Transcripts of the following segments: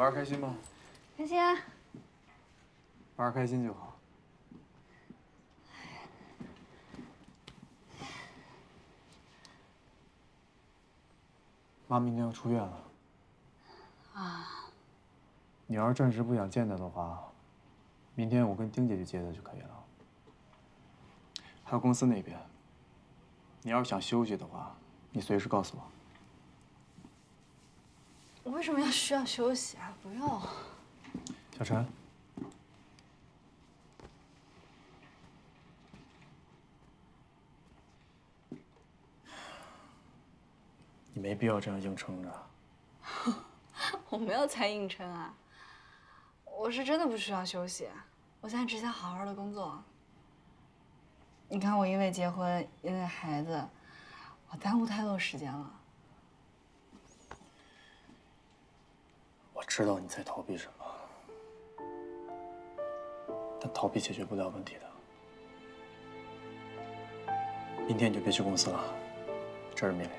玩开心吗？开心啊！玩开心就好。妈明天要出院了。啊。你要是暂时不想见她的话，明天我跟丁姐去接她就可以了。还有公司那边，你要是想休息的话，你随时告诉我。我为什么要需要休息啊？不用。小陈，你没必要这样硬撑着。我没有在硬撑啊，我是真的不需要休息，我现在只想好好的工作。你看，我因为结婚，因为孩子，我耽误太多时间了。我知道你在逃避什么。但逃避解决不了问题的。明天你就别去公司了，这是命令。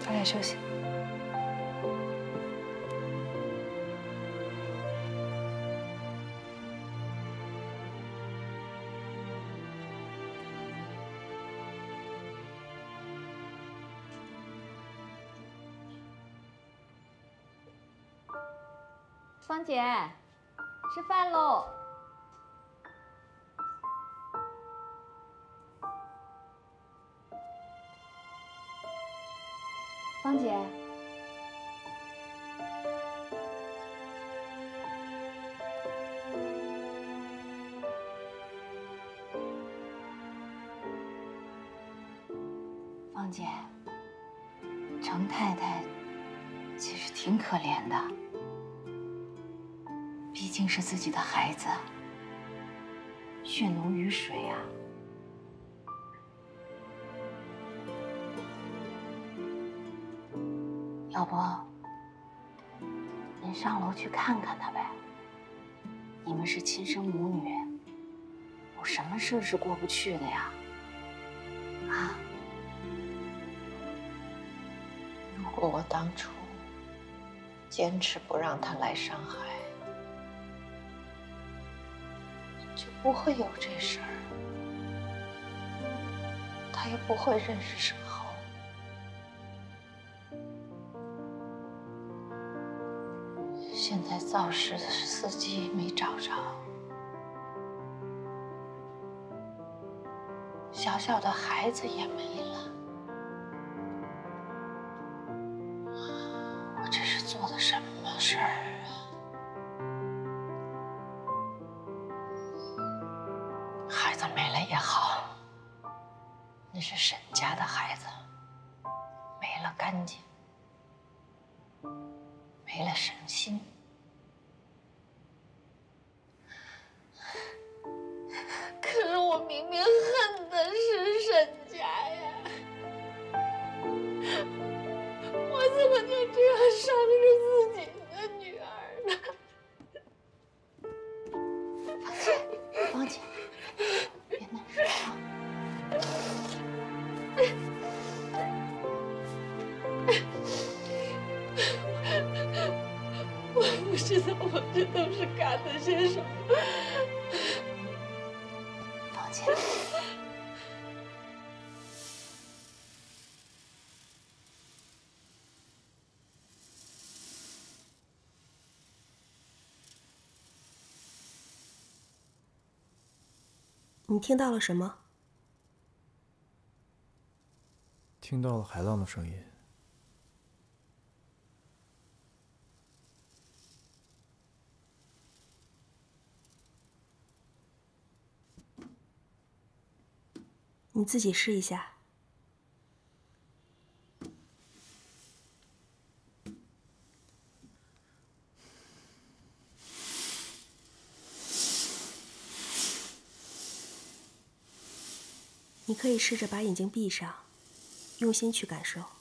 早点休息。姐，吃饭喽！竟是自己的孩子，血浓于水呀。要不，您上楼去看看他呗。你们是亲生母女，有什么事是过不去的呀？啊？如果我当初坚持不让他来上海，不会有这事儿，他也不会认识沈浩。现在肇事的司机没找着，小小的孩子也没了，都是干了些什么。抱歉。你听到了什么？听到了海浪的声音。你自己试一下。你可以试着把眼睛闭上。用心去感受。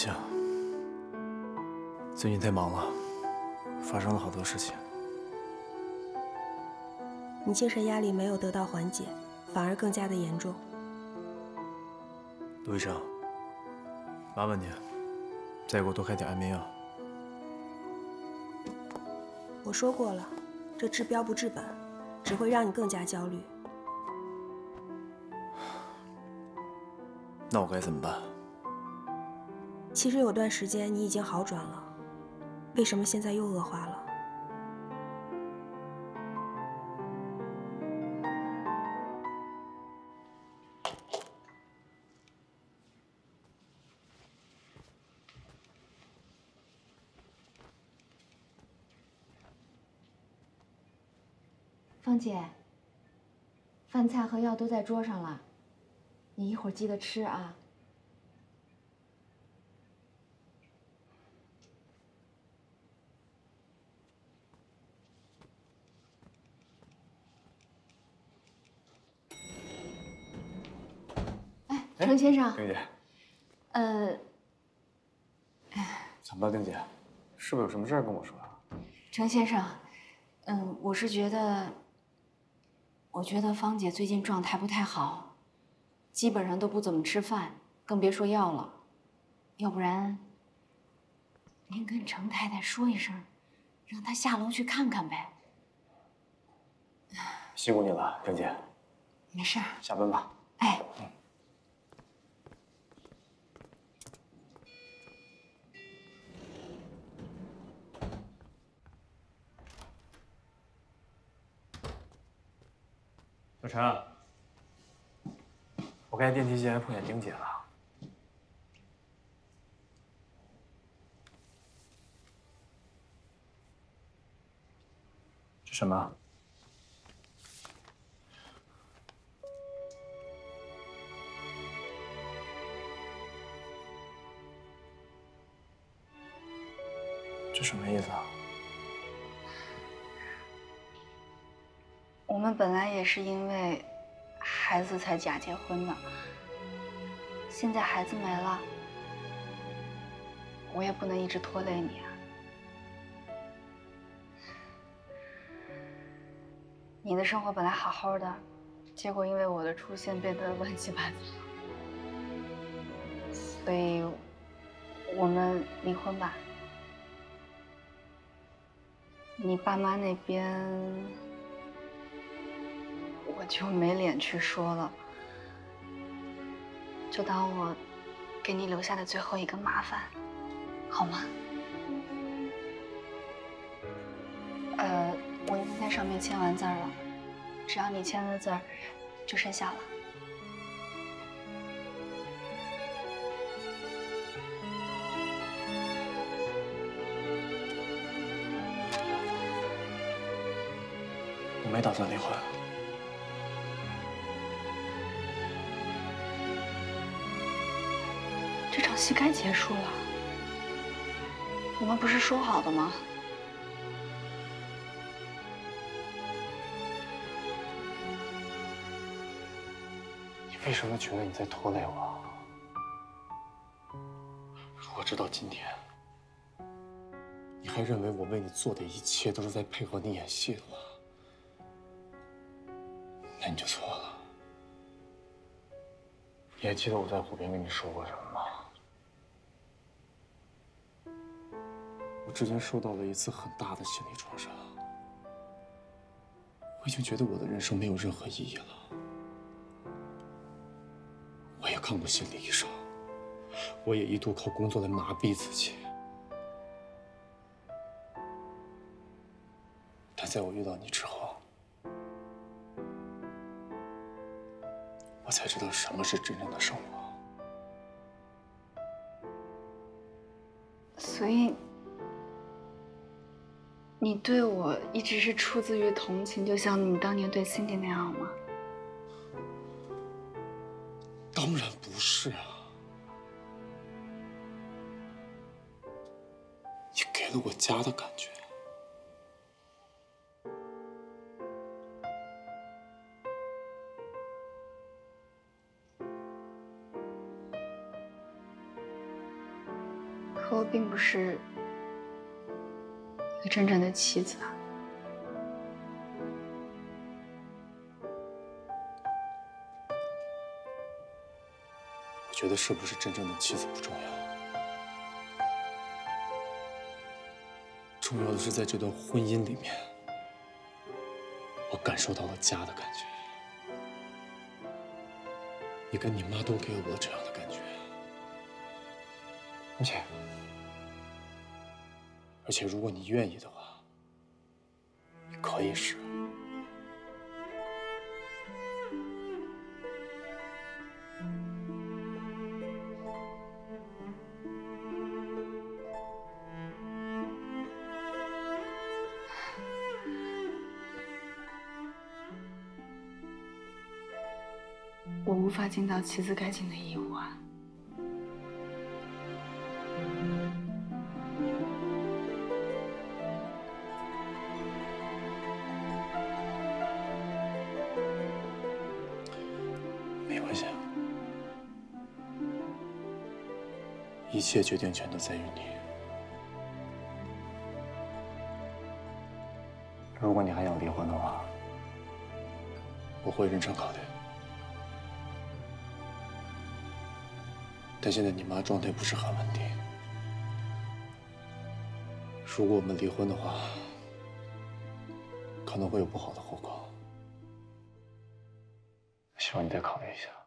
行，最近太忙了，发生了好多事情。你精神压力没有得到缓解，反而更加的严重。陆医生，麻烦你再给我多开点安眠药。我说过了，这治标不治本，只会让你更加焦虑。那我该怎么办？其实有段时间你已经好转了，为什么现在又恶化了？芳姐，饭菜和药都在桌上了，你一会儿记得吃啊。哎，程先生，丁姐，呃，怎么了，丁姐？是不是有什么事儿跟我说啊？程先生，嗯，我是觉得，我觉得芳姐最近状态不太好，基本上都不怎么吃饭，更别说药了。要不然，您跟程太太说一声，让她下楼去看看呗。辛苦你了，丁姐。没事儿，下班吧。小陈，我开电梯进来碰见丁姐了。这什么？这什么意思啊？我们本来也是因为孩子才假结婚的，现在孩子没了，我也不能一直拖累你啊。你的生活本来好好的，结果因为我的出现变得乱七八糟，所以我们离婚吧。你爸妈那边。我就没脸去说了，就当我给你留下的最后一个麻烦，好吗？呃，我已经在上面签完字了，只要你签了字，就生效了。我没打算离婚。戏该结束了，我们不是说好的吗？你为什么觉得你在拖累我？如果直到今天，你还认为我为你做的一切都是在配合你演戏的话，那你就错了。你还记得我在湖边跟你说过什么吗？我之前受到了一次很大的心理创伤，我已经觉得我的人生没有任何意义了。我也看过心理医生，我也一度靠工作来麻痹自己，但在我遇到你之后，我才知道什么是真正的生活。所以。你对我一直是出自于同情，就像你当年对 Cindy 那样吗？当然不是啊！你给了我家的感觉。可我并不是真正的妻子啊。我觉得是不是真正的妻子不重要，重要的是在这段婚姻里面，我感受到了家的感觉。你跟你妈都给了我这样的感觉，而且，而且如果你愿意的话，你可以试。我无法尽到妻子该尽的义务啊。一切决定权都在于你。如果你还想离婚的话，我会认真考虑。但现在你妈状态不是很稳定，如果我们离婚的话，可能会有不好的后果。希望你再考虑一下。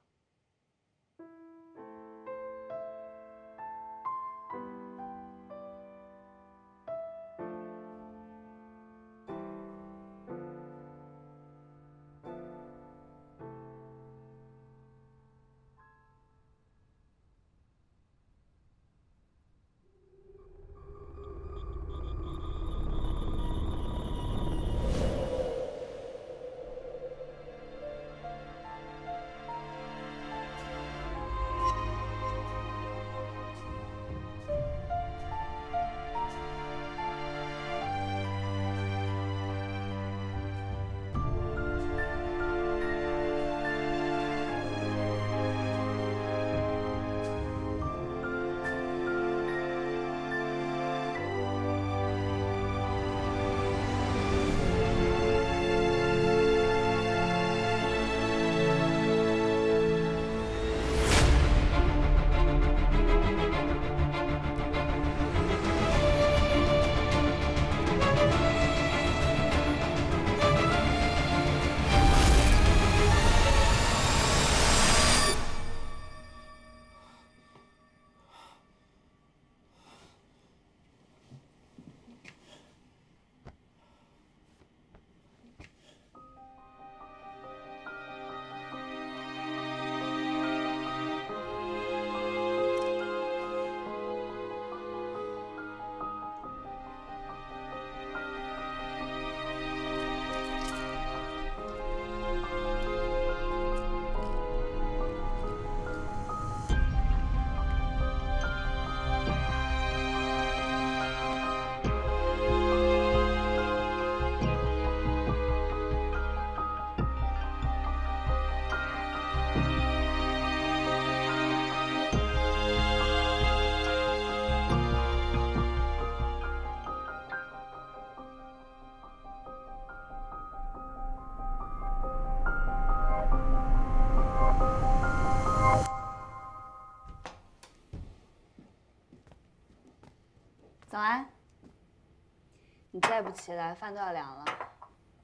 再不起来，饭都要凉了。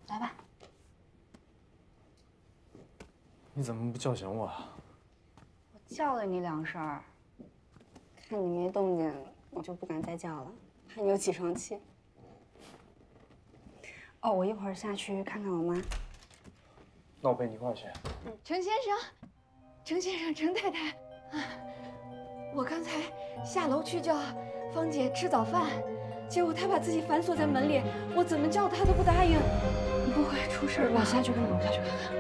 来吧。你怎么不叫醒我啊？我叫了你两声儿，看你没动静，我就不敢再叫了，怕你有起床气。哦，我一会儿下去看看我妈。那我陪你一块儿去。程先生，程先生，程太太，啊，我刚才下楼去叫芳姐吃早饭，结果他把自己反锁在门里，我怎么叫他都不答应。不会出事吧？我下去看看，我下去看看。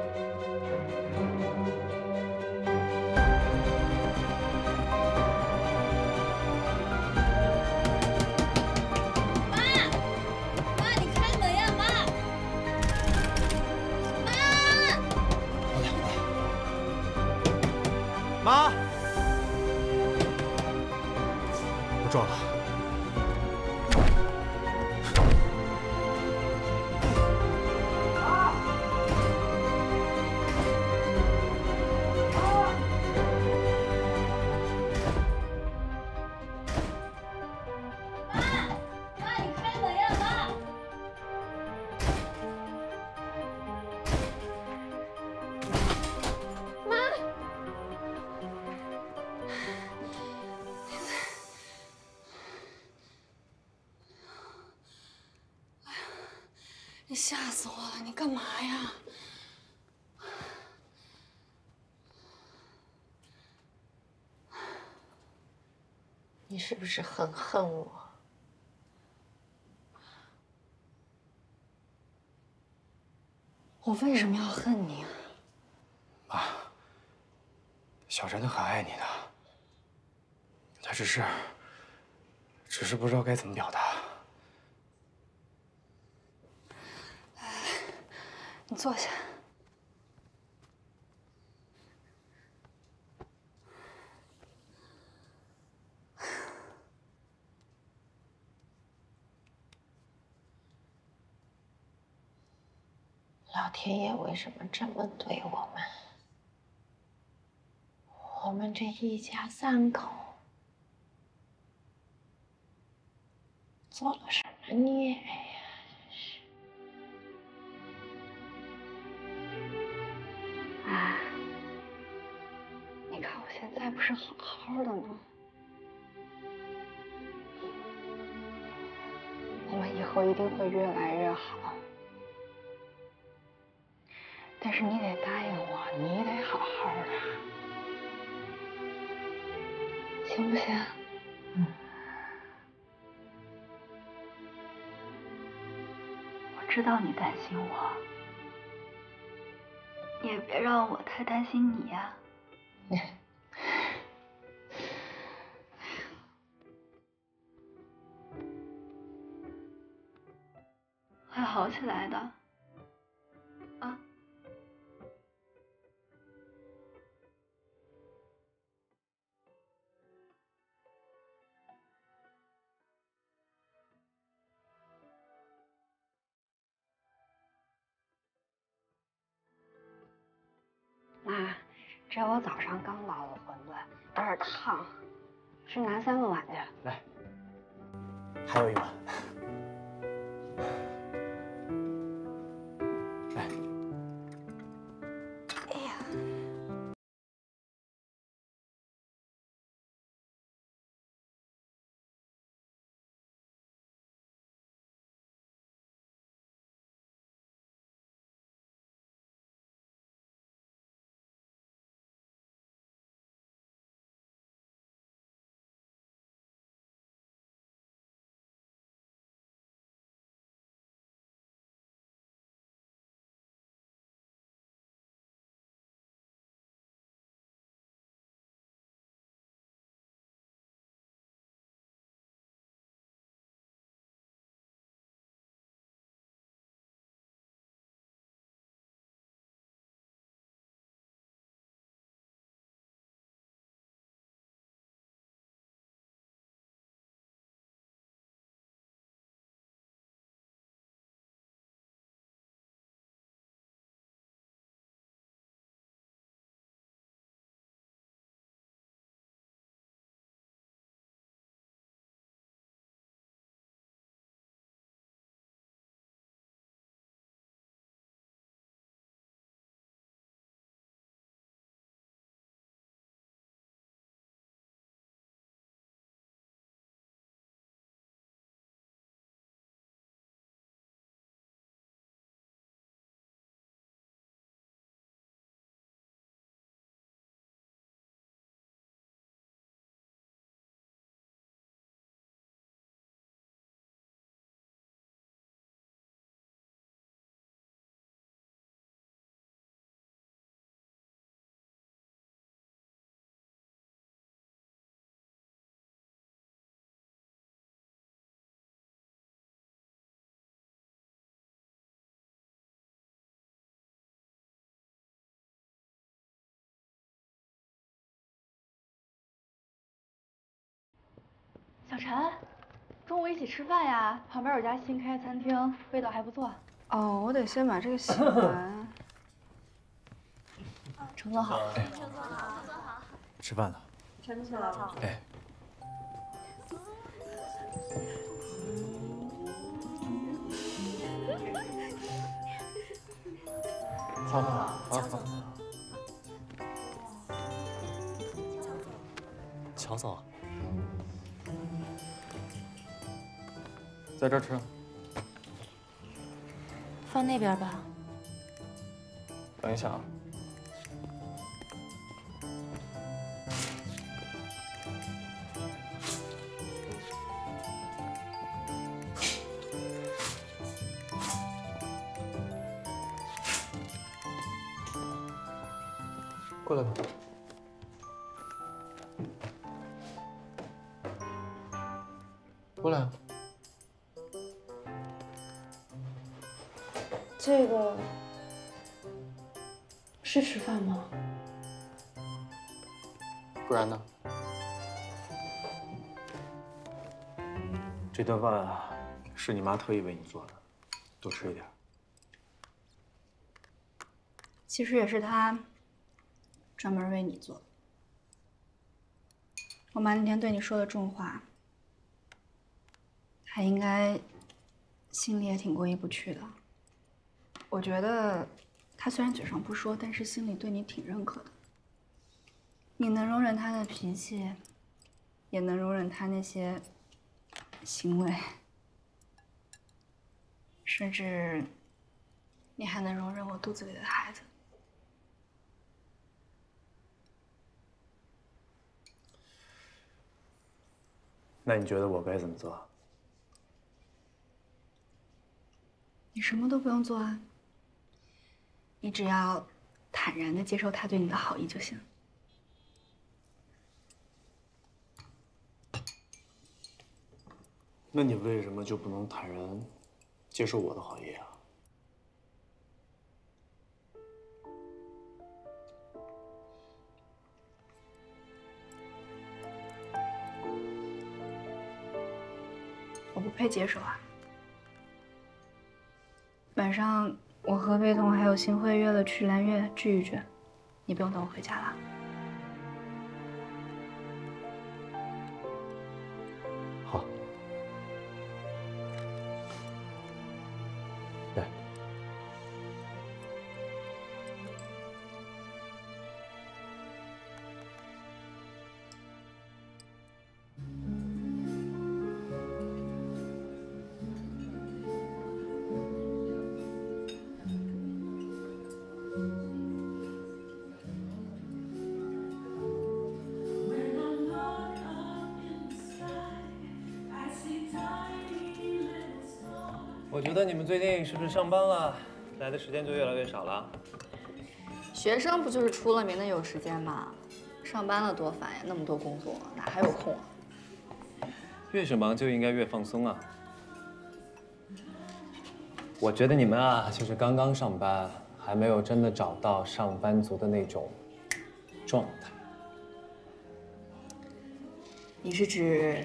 死我了！你干嘛呀？你是不是很恨我？我为什么要恨你啊？妈，小陈他很爱你的，他只是，只是不知道该怎么表达。你坐下。老天爷为什么这么对我们？我们这一家三口做了什么孽不是好好的吗？我们以后一定会越来越好。但是你得答应我，你得好好的，行不行？嗯。我知道你担心我，你也别让我太担心你呀。会 好起来的。啊妈，这我早上刚包的馄饨，有点烫，去拿三个碗去。来，还有一碗。小陈，中午一起吃饭呀？旁边有家新开餐厅，味道还不错。哦，我得先把这个洗 完。程总好。哎，程总好。吃饭了。陈总好。哎。好好好好。乔总。在这吃。放那边吧。等一下啊。是你妈特意为你做的，多吃一点。其实也是她专门为你做的。我妈那天对你说的重话，她应该心里也挺过意不去的。我觉得她虽然嘴上不说，但是心里对你挺认可的。你能容忍她的脾气，也能容忍她那些行为，甚至你还能容忍我肚子里的孩子。那你觉得我该怎么做？你什么都不用做啊，你只要坦然的接受他对你的好意就行。那你为什么就不能坦然接受我的好意啊？我不配接受啊！晚上我和魏彤还有新辉约了去蓝月聚一聚，你不用等我回家了。我觉得你们最近是不是上班了，来的时间就越来越少了？学生不就是出了名的有时间吗？上班了多烦呀，那么多工作，哪还有空啊？越是忙就应该越放松啊！我觉得你们啊，就是刚刚上班，还没有真的找到上班族的那种状态。你是指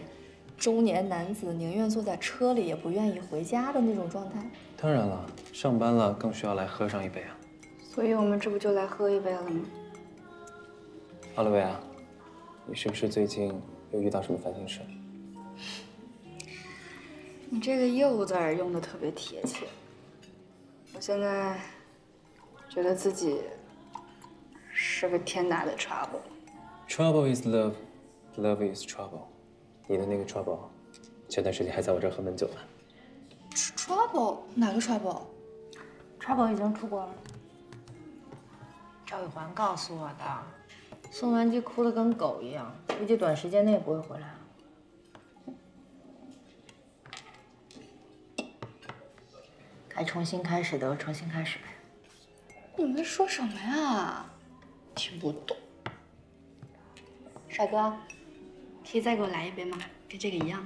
中年男子宁愿坐在车里也不愿意回家的那种状态？当然了，上班了更需要来喝上一杯啊！所以我们这不就来喝一杯了吗？奥利维亚，你是不是最近又遇到什么烦心事？你这个“又”字儿用的特别贴切。我现在觉得自己是个天大的 trouble。Trouble is love, love is trouble。你的那个 trouble，前段时间还在我这儿喝闷酒呢。trouble 哪个 trouble？trouble 已经出国了。赵玉环告诉我的，宋完机哭得跟狗一样，估计短时间内也不会回来了。该重新开始的重新开始呗。你们说什么呀？听不懂。帅哥，可以再给我来一杯吗？跟这个一样。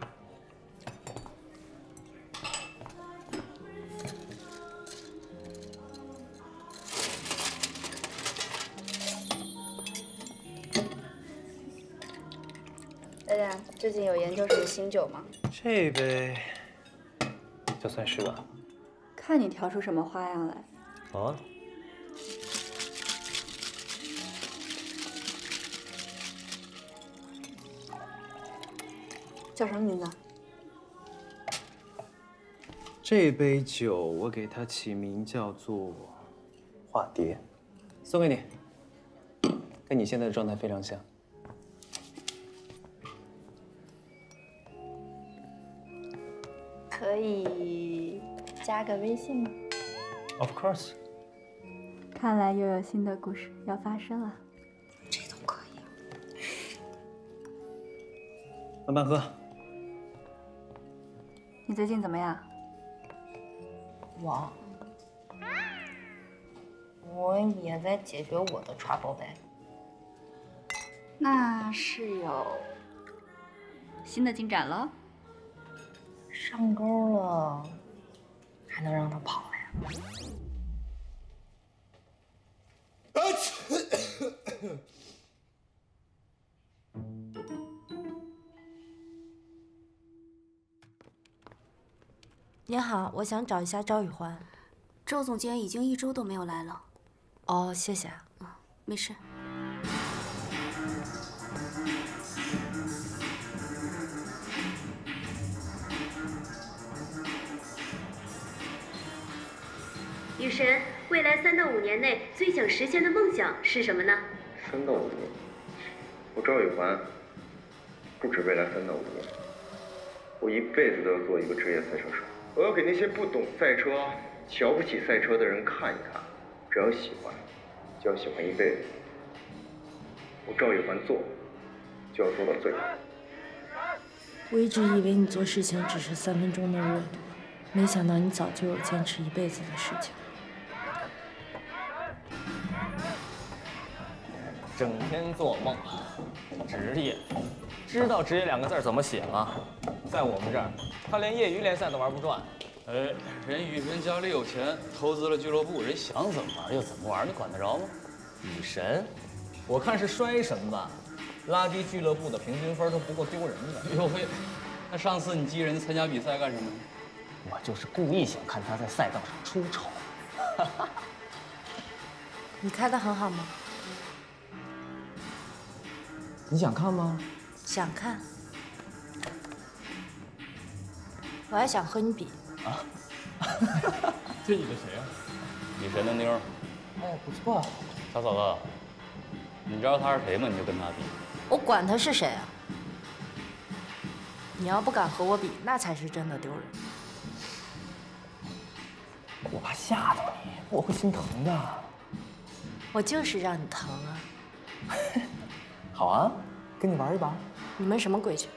大家最近有研究什么新酒吗？这杯就算是吧。看你调出什么花样来。啊？叫什么名字？这杯酒我给它起名叫做“化蝶”，送给你，跟你现在的状态非常像。可以加个微信吗？Of course。看来又有新的故事要发生了。这都可以。慢慢喝。你最近怎么样？我，我也在解决我的 trouble 呗。那是有新的进展了？上钩了，还能让他跑呀？您好，我想找一下赵宇欢。赵总监已经一周都没有来了。哦，谢谢。嗯，没事。雨神，未来三到五年内最想实现的梦想是什么呢？三到五年，我赵宇环不止未来三到五年，我一辈子都要做一个职业赛车手。我要给那些不懂赛车、瞧不起赛车的人看一看，只要喜欢，就要喜欢一辈子。我赵一凡做，就要做到最好。我一直以为你做事情只是三分钟的热度，没想到你早就有坚持一辈子的事情。整天做梦，职业，知道“职业”两个字怎么写吗？在我们这儿，他连业余联赛都玩不转。哎，人雨神家里有钱，投资了俱乐部，人想怎么玩就怎么玩，你管得着吗？雨神，我看是衰神吧，拉低俱乐部的平均分都不够丢人的。哎呦喂，那上次你激人参加比赛干什么？我就是故意想看他在赛道上出丑。你开的很好吗？你想看吗？想看。我还想和你比。啊？这你的谁啊？女神的妞。哎，不错。啊小嫂子，你知道他是谁吗？你就跟他比。我管他是谁啊！你要不敢和我比，那才是真的丢人。我怕吓到你，我会心疼的。我就是让你疼啊！好啊，跟你玩一把。你们什么规矩？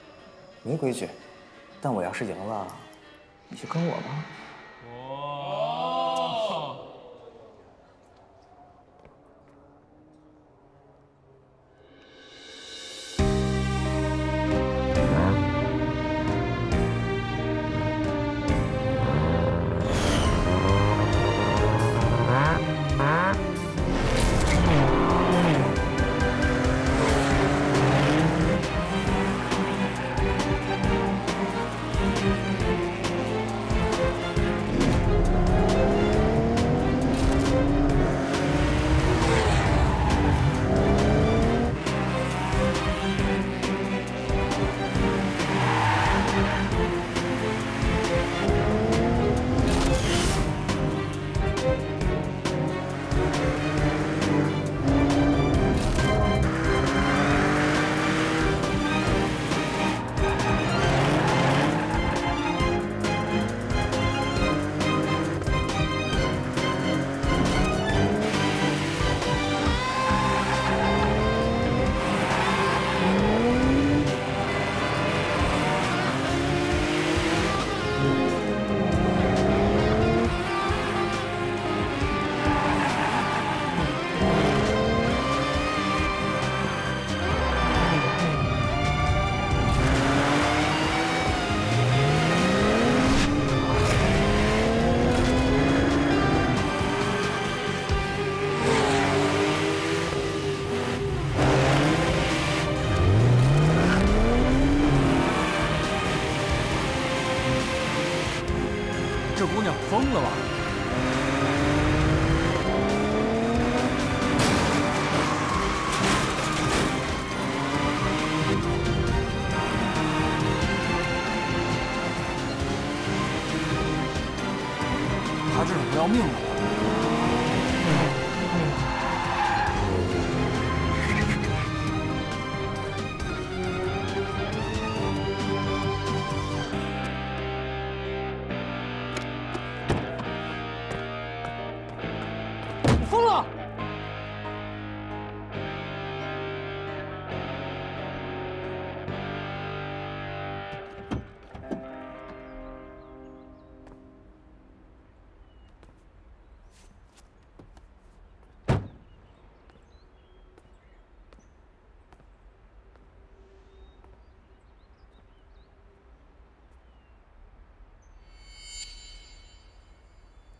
没规矩，但我要是赢了，你就跟我吧。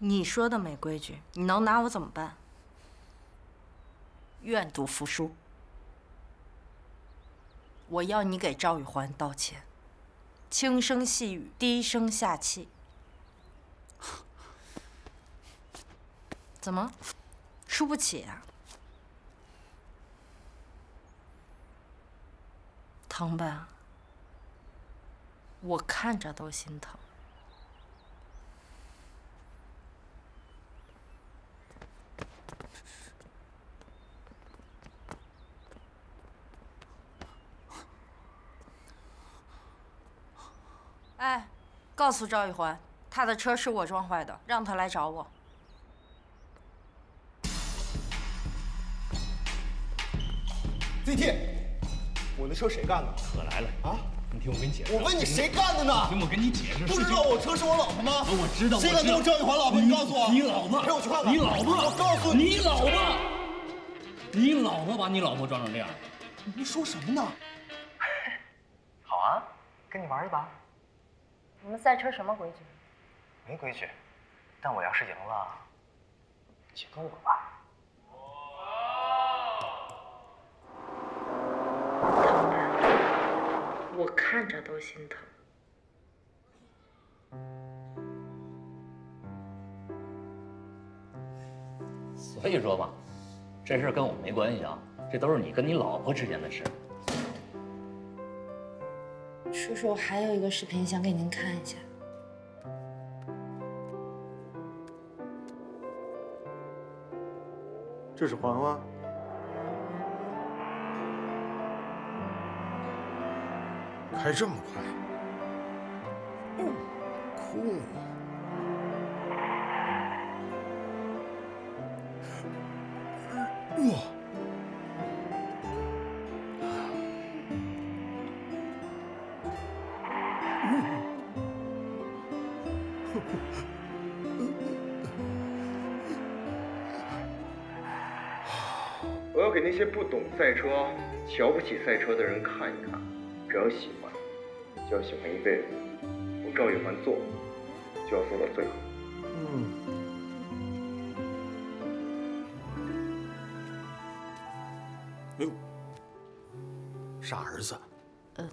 你说的没规矩，你能拿我怎么办？愿赌服输。我要你给赵玉环道歉，轻声细语，低声下气。怎么，输不起啊？疼吧？我看着都心疼。哎，告诉赵玉环，他的车是我撞坏的，让他来找我。ZT，我的车谁干的？可来了啊！你听我跟你解释。我问你谁干的呢？听我跟你解释。不知道我车是我老婆吗？我知道。谁敢动赵玉环老婆？你告诉我。你老婆。陪我去看看。你老婆。我告诉你，你老婆。你老婆把你老婆撞成这样。你说什么呢？好啊，跟你玩一把。你们赛车什么规矩？没规矩，但我要是赢了，请跟我吧。疼吧？我看着都心疼。所以说嘛，这事跟我没关系啊，这都是你跟你老婆之间的事。叔叔，还有一个视频想给您看一下。这是环环。开这么快？嗯，酷。哇！些不懂赛车、瞧不起赛车的人看一看，只要喜欢，就要喜欢一辈子。我赵玉环做，就要做到最好。嗯。哎呦，傻儿子。呃，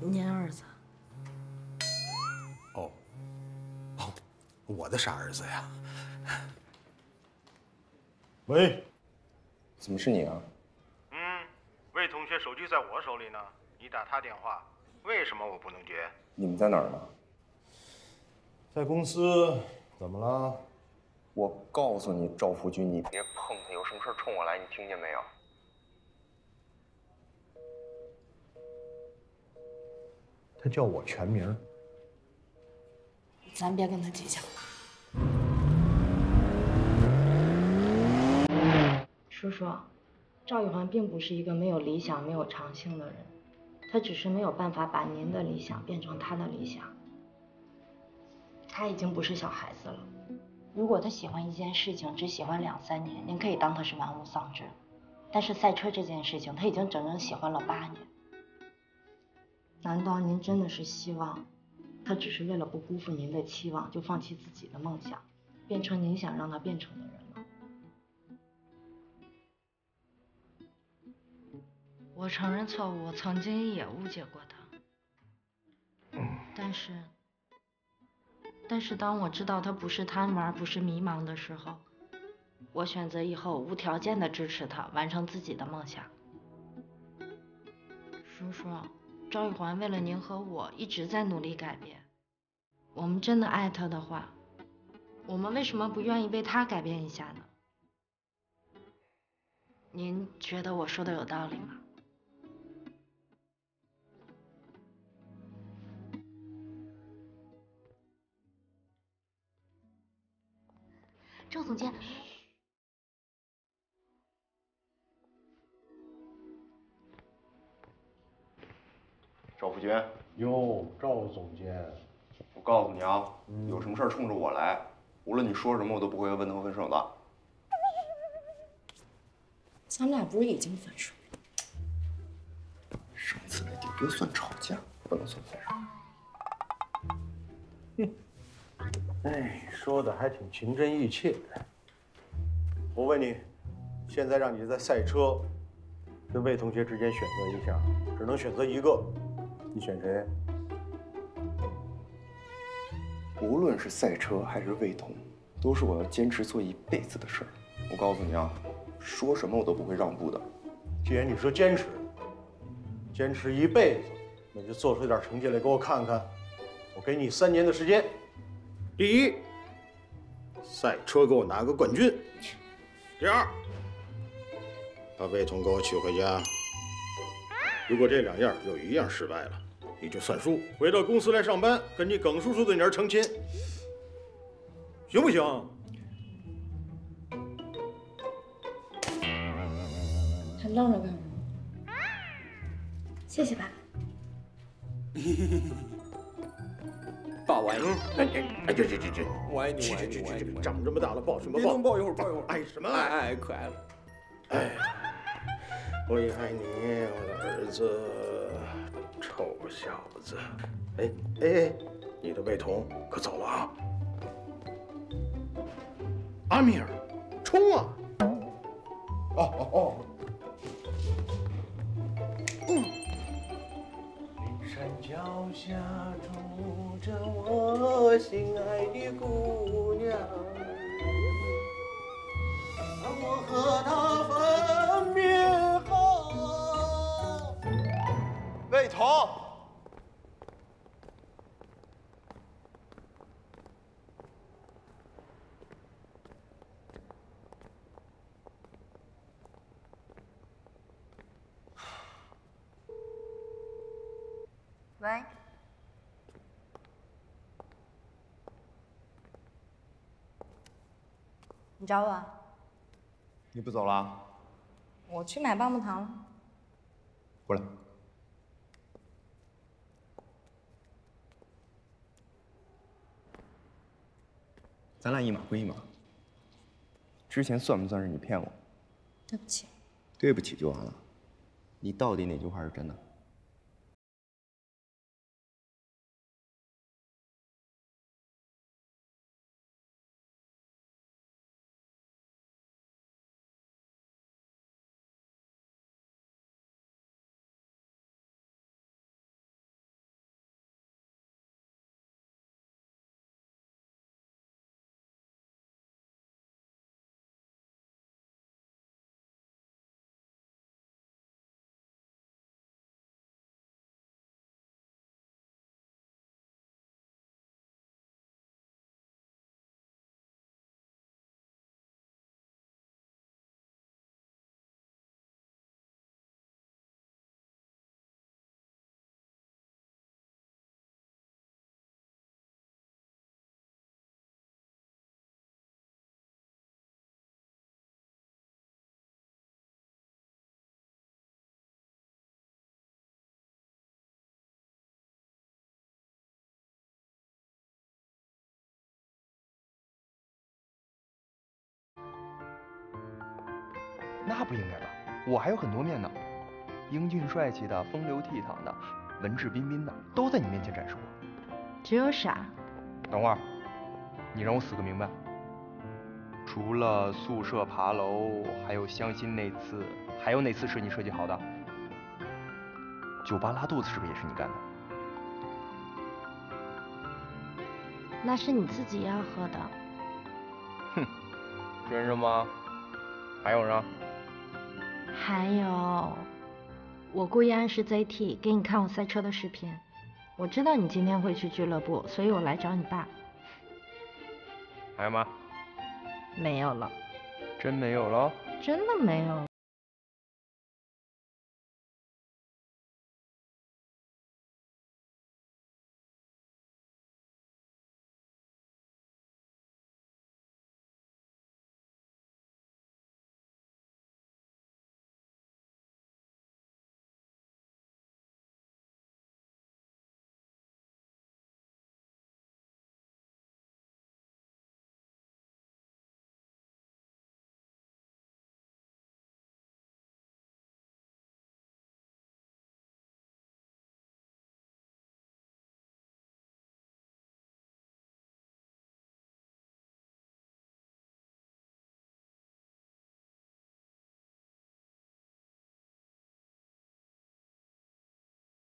您儿子。哦。哦，我的傻儿子呀。喂。怎么是你啊？嗯，魏同学手机在我手里呢，你打他电话，为什么我不能接？你们在哪儿呢？在公司。怎么了？我告诉你，赵福军，你别碰他，有什么事冲我来，你听见没有？他叫我全名。咱别跟他计较。叔叔，赵玉环并不是一个没有理想、没有长性的人，她只是没有办法把您的理想变成她的理想。她已经不是小孩子了。如果她喜欢一件事情只喜欢两三年，您可以当她是玩物丧志。但是赛车这件事情，她已经整整喜欢了八年。难道您真的是希望她只是为了不辜负您的期望，就放弃自己的梦想，变成您想让她变成的人我承认错误，我曾经也误解过他。但是，但是当我知道他不是贪玩，不是迷茫的时候，我选择以后无条件的支持他完成自己的梦想。叔叔，赵玉环为了您和我一直在努力改变。我们真的爱他的话，我们为什么不愿意为他改变一下呢？您觉得我说的有道理吗？赵总监，赵福军，哟，赵总监，我告诉你啊，有什么事冲着我来，无论你说什么，我都不会问头分手的。咱们俩不是已经分手了？上次那顶多算吵架，不能算分手。哼。哎，说的还挺情真意切的。我问你，现在让你在赛车跟魏同学之间选择一下，只能选择一个，你选谁？无论是赛车还是魏同，都是我要坚持做一辈子的事儿。我告诉你啊，说什么我都不会让步的。既然你说坚持，坚持一辈子，那就做出点成绩来给我看看。我给你三年的时间。第一，赛车给我拿个冠军；第二，把魏彤给我娶回家。如果这两样有一样失败了，你就算输，回到公司来上班，跟你耿叔叔的女儿成亲，行不行？还愣着干什么？谢谢爸。爸，我爱你。哎哎哎，这这这这，我爱你，我爱你，我爱你。长这么大了，抱什么抱？别动，抱一会儿，抱一会儿。爱什么爱？爱可爱了。哎，我也爱你，我的儿子，臭小子。哎哎哎，你的卫彤可走了啊！阿米尔，冲啊！哦哦哦。嗯。山脚下住着我心爱的姑娘，我和她你找我啊？你不走了？我去买棒棒糖了。过来。咱俩一码归一码。之前算不算是你骗我？对不起。对不起就完了。你到底哪句话是真的？那不应该吧？我还有很多面呢，英俊帅气的、风流倜傥的、文质彬彬的，都在你面前展示过。只有傻。等会儿，你让我死个明白。除了宿舍爬楼，还有相亲那次，还有哪次是你设计好的？酒吧拉肚子是不是也是你干的？那是你自己要喝的。哼，真是吗？还有呢？还有，我故意暗示 ZT 给你看我赛车的视频。我知道你今天会去俱乐部，所以我来找你爸。还有吗？没有了。真没有了？真的没有。